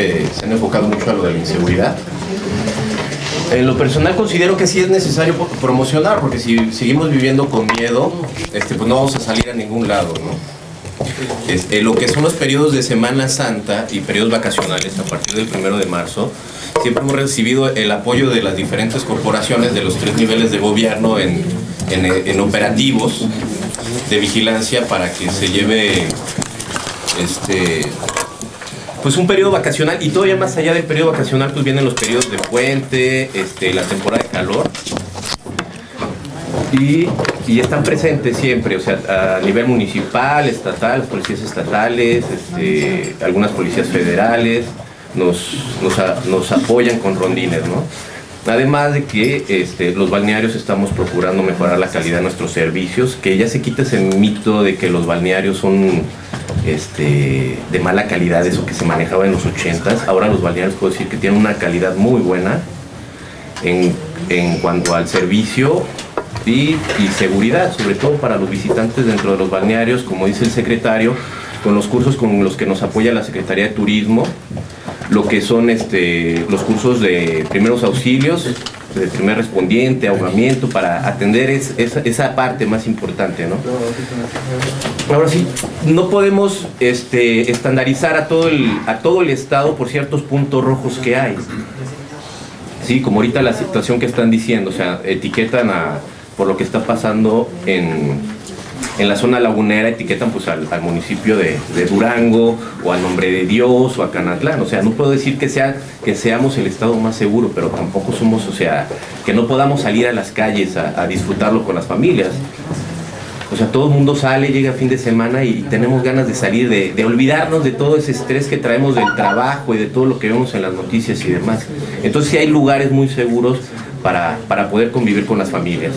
Eh, se han enfocado mucho a lo de la inseguridad. En lo personal considero que sí es necesario promocionar, porque si seguimos viviendo con miedo, este, pues no vamos a salir a ningún lado, ¿no? Este, lo que son los periodos de Semana Santa y periodos vacacionales a partir del primero de marzo, siempre hemos recibido el apoyo de las diferentes corporaciones de los tres niveles de gobierno en, en, en operativos de vigilancia para que se lleve este, pues un periodo vacacional y todavía más allá del periodo vacacional pues vienen los periodos de puente, este, la temporada de calor y, y están presentes siempre, o sea, a nivel municipal, estatal, policías estatales, este, algunas policías federales nos, nos, apoyan con rondines, ¿no? Además de que este, los balnearios estamos procurando mejorar la calidad de nuestros servicios, que ya se quita ese mito de que los balnearios son este, de mala calidad, eso que se manejaba en los 80s. Ahora los balnearios puedo decir que tienen una calidad muy buena en, en cuanto al servicio y, y seguridad, sobre todo para los visitantes dentro de los balnearios, como dice el secretario, con los cursos con los que nos apoya la Secretaría de Turismo, lo que son este, los cursos de primeros auxilios, de primer respondiente, ahogamiento, para atender es- esa, esa parte más importante, ¿no? Ahora sí, no podemos este, estandarizar a todo, el, a todo el estado por ciertos puntos rojos que hay. Sí, como ahorita la situación que están diciendo, o sea, etiquetan a, por lo que está pasando en, en la zona lagunera, etiquetan pues al, municipio de, Durango, o al Nombre de Dios, o a Canatlán. O sea, no puedo decir que, sea, que seamos el estado más seguro, pero tampoco somos, o sea, que no podamos salir a las calles a, a disfrutarlo con las familias. O sea, todo el mundo sale, llega fin de semana y tenemos ganas de salir, de, de olvidarnos de todo ese estrés que traemos del trabajo y de todo lo que vemos en las noticias y demás. Entonces sí hay lugares muy seguros para, para poder convivir con las familias.